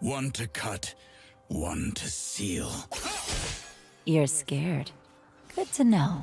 One to cut, one to seal. You're scared. Good to know.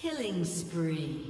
Killing spree.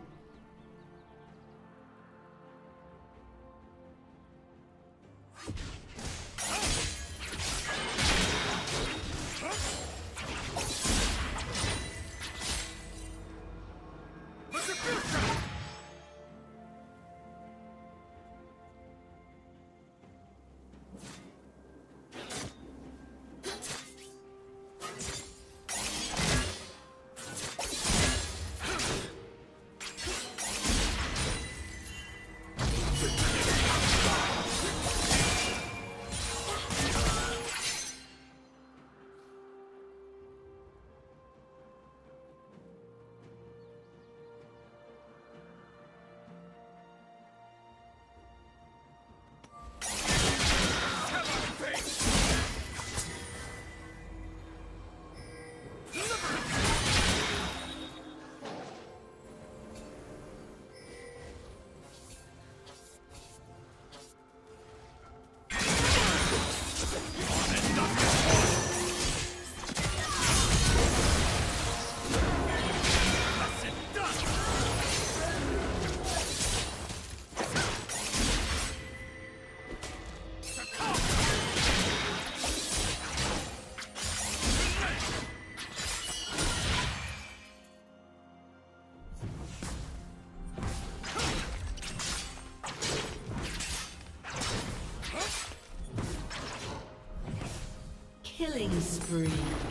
Killing spree.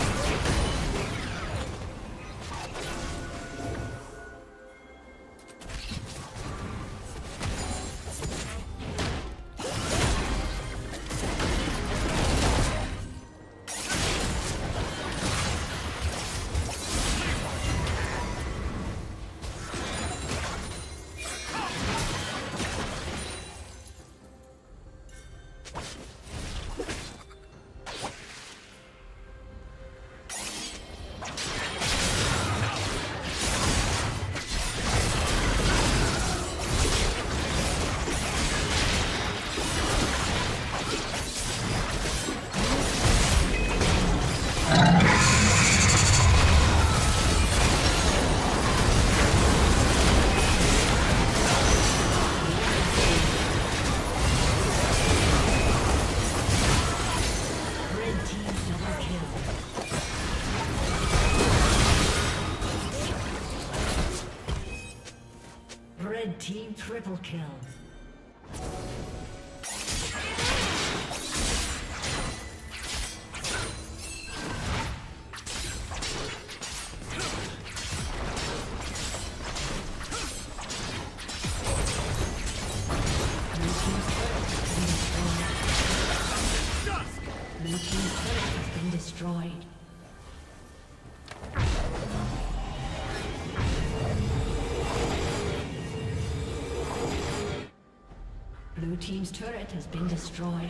Team triple kill. Has been destroyed.